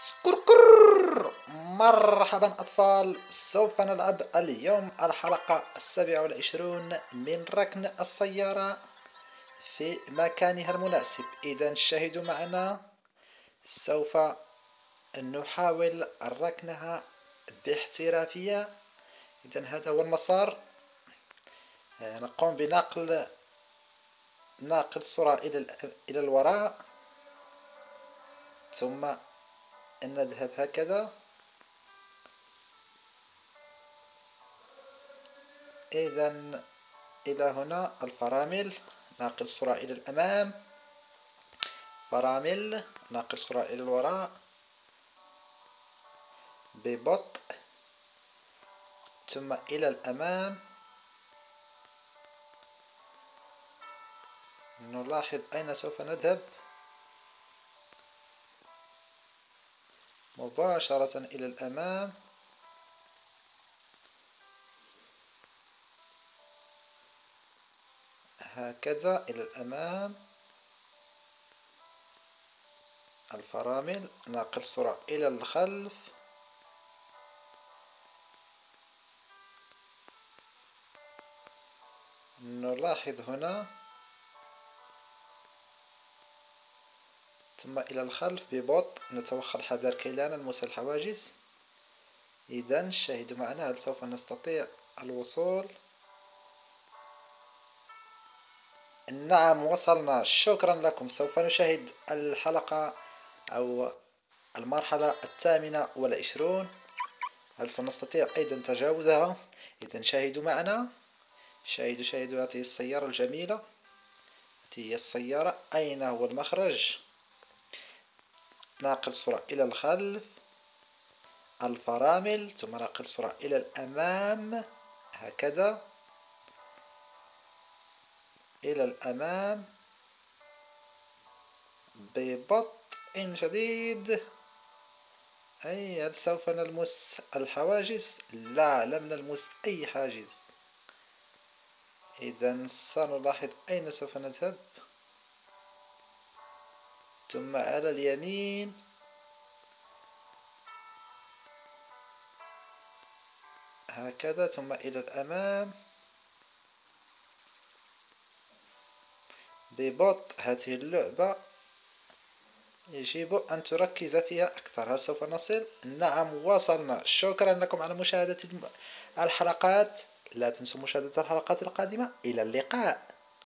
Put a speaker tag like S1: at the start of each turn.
S1: سكركر مرحبا أطفال سوف نلعب اليوم الحلقة السابعة والعشرون من ركن السيارة في مكانها المناسب. إذا شاهدوا معنا. سوف نحاول ركنها باحترافية. إذا هذا هو المسار. نقوم بنقل ناقل السرعة إلى الوراء. ثم نذهب هكذا. إذا إلى هنا الفرامل ناقل السرعة إلى الأمام. فرامل ناقل السرعة إلى الوراء. ببطء. ثم إلى الأمام. نلاحظ أين سوف نذهب. مباشرة إلى الأمام. هكذا إلى الأمام. الفرامل ناقل السرعة إلى الخلف. نلاحظ هنا ثم إلى الخلف ببطء نتوخى الحذر كي لا نلمس الحواجز. إذا شاهدوا معنا هل سوف نستطيع الوصول؟ نعم وصلنا. شكرا لكم. سوف نشاهد الحلقة أو المرحلة الثامنة والعشرون. هل سنستطيع أيضا تجاوزها؟ إذا شاهدوا معنا. شاهدوا شاهدوا هذه السيارة الجميلة. هذه هي السيارة. أين هو المخرج؟ ناقل السرعة إلى الخلف الفرامل ثم ناقل السرعة إلى الأمام هكذا. إلى الأمام. ببطء شديد. أي هل سوف نلمس الحواجز؟ لا لم نلمس أي حاجز. إذا سنلاحظ أين سوف نذهب. ثم على اليمين. هكذا ثم إلى الأمام. ببطء هذه اللعبة يجب أن تركز فيها أكثر. هل سوف نصل؟ نعم وصلنا. شكرا لكم على مشاهدة الحلقات. لا تنسوا مشاهدة الحلقات القادمة. إلى اللقاء.